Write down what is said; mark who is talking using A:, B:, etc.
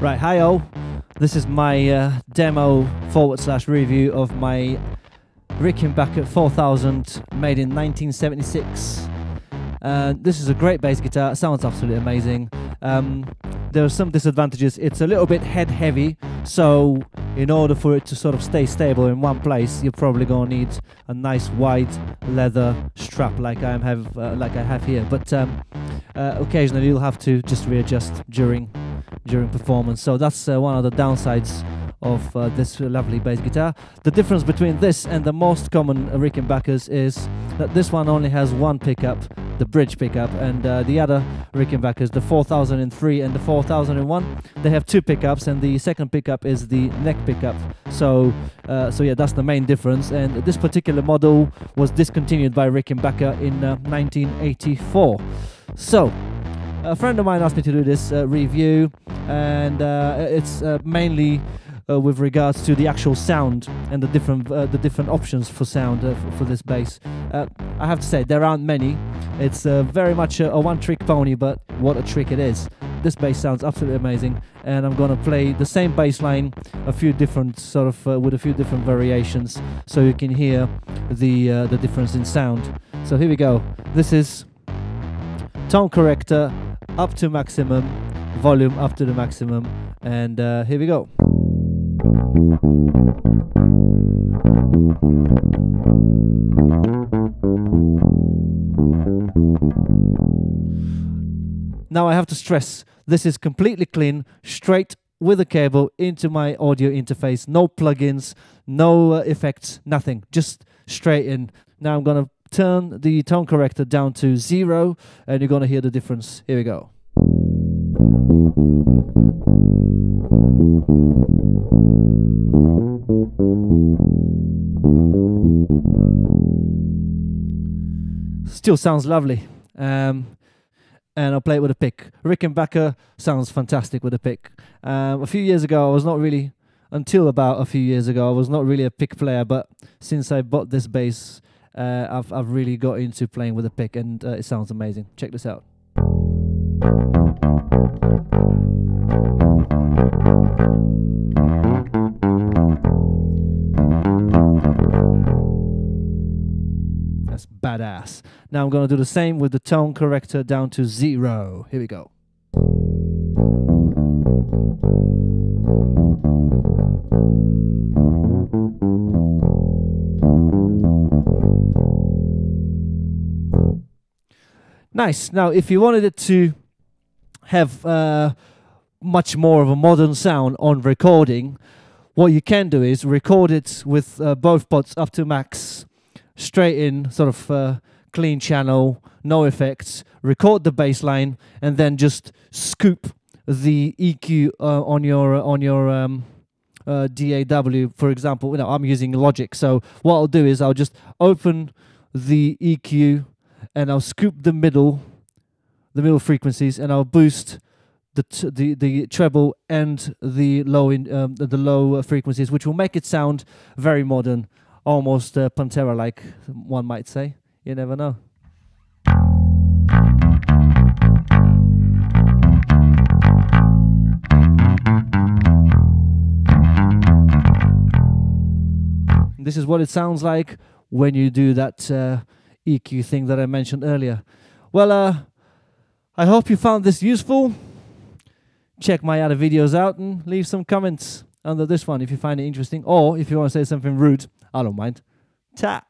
A: Right, hi all. This is my uh, demo forward slash review of my Rickenbacker 4000 made in 1976. Uh, this is a great bass guitar, sounds absolutely amazing. Um, there are some disadvantages. It's a little bit head heavy, so in order for it to sort of stay stable in one place, you're probably gonna need a nice wide leather strap like I have uh, like I have here. But um, uh, occasionally you'll have to just readjust during during performance. So that's uh, one of the downsides of uh, this lovely bass guitar. The difference between this and the most common Rickenbackers is that this one only has one pickup, the bridge pickup, and uh, the other Rickenbackers, the 4003 and the 4001, they have two pickups, and the second pickup is the neck pickup. So, uh, so yeah, that's the main difference. And this particular model was discontinued by Rickenbacker in 1984. Uh, so, a friend of mine asked me to do this uh, review, and uh, it's uh, mainly uh, with regards to the actual sound and the different the different options for sound for, for, this bass. I have to say there aren't many. It's very much a, a one-trick pony, but what a trick it is! This bass sounds absolutely amazing, and I'm gonna play the same bass line, a few different sort of with a few different variations, so you can hear the the difference in sound. So here we go. This is tone corrector up to maximum, volume up to the maximum, and uh, here we go. Now I have to stress this is completely clean, straight with a cable into my audio interface, no plugins, no uh, effects, nothing, just straight in. Now I'm gonna turn the tone corrector down to zero and you're going to hear the difference. Here we go. Still sounds lovely. Um, and I'll play it with a pick. Rickenbacker sounds fantastic with a pick. Um, a few years ago, I was not really, until about a few years ago, I was not really a pick player, but since I bought this bass, uh, I've I've really got into playing with a pick, and uh, it sounds amazing. Check this out. That's badass. Now I'm going to do the same with the tone corrector down to zero. Here we go. Nice. Now, if you wanted it to have uh, much more of a modern sound on recording, what you can do is record it with uh, both pots up to max, straight in, sort of uh, clean channel, no effects, record the bass line, and then just scoop the EQ uh, on your on your um, uh, DAW. For example, you know I'm using Logic, so what I'll do is I'll just open the EQ and I'll scoop the middle, the middle frequencies, and I'll boost the the the treble and the low in um, the, low uh, frequencies, which will make it sound very modern, almost uh, Pantera-like, one might say. You never know. This is what it sounds like when you do that. Uh, EQ thing that I mentioned earlier. Well, uh, I hope you found this useful. Check my other videos out and leave some comments under this one if you find it interesting, or if you want to say something rude, I don't mind. Ta!